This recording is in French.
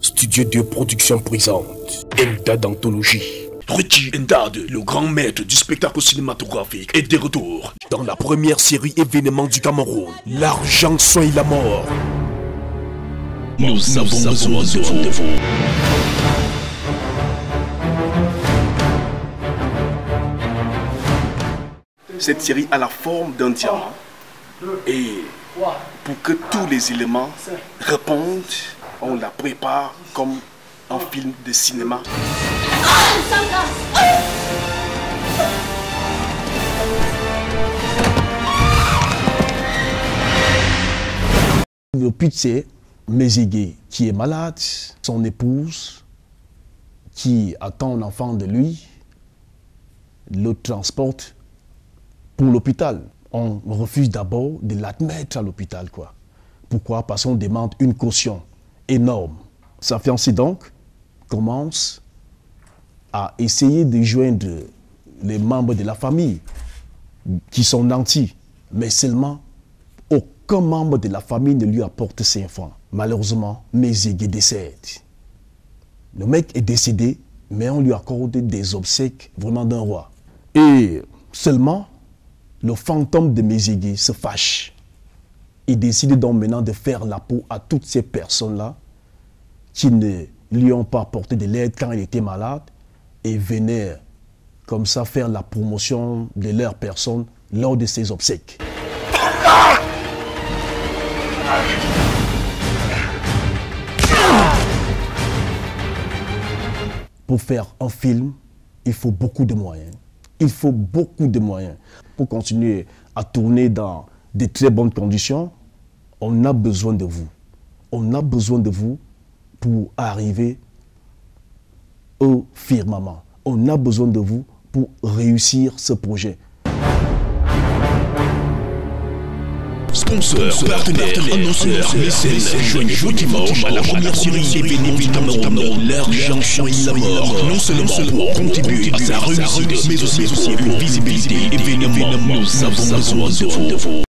Studio de production présente Enda d'anthologie. Richie Endad, le grand maître du spectacle cinématographique, est de retour Dans la première série événement du Cameroun, l'argent soigne la mort. Nous, avons besoin de vous. Cette série a la forme d'un diamant. Et pour que tous les éléments répondent, on la prépare comme un film de cinéma. Le but, c'est Mézigué qui est malade, son épouse qui attend un enfant de lui, le transporte pour l'hôpital. On refuse d'abord de l'admettre à l'hôpital. quoi. Pourquoi? Parce qu'on demande une caution énorme. Sa fiancée donc commence à essayer de joindre les membres de la famille qui sont nantis, mais seulement aucun membre de la famille ne lui apporte ses enfants. Malheureusement, Mézigué décède. Le mec est décédé, mais on lui accorde des obsèques vraiment d'un roi. Et seulement, le fantôme de Mézigué se fâche. Il décide donc maintenant de faire la peau à toutes ces personnes-là qui ne lui ont pas apporté de l'aide quand il était malade et venaient comme ça faire la promotion de leur personne lors de ses obsèques. Pour faire un film, il faut beaucoup de moyens. Il faut beaucoup de moyens. Pour continuer à tourner dans de très bonnes conditions, on a besoin de vous. On a besoin de vous pour arriver au firmament. On a besoin de vous pour réussir ce projet. Sponsor, partenaire, annonceur, mécène, joignez-vous dimanche à la première série événement du Cameroun. L'argent soigne la mort, non seulement pour contribuer à sa réussite, mais aussi pour une visibilité événement. Nous avons besoin de vous.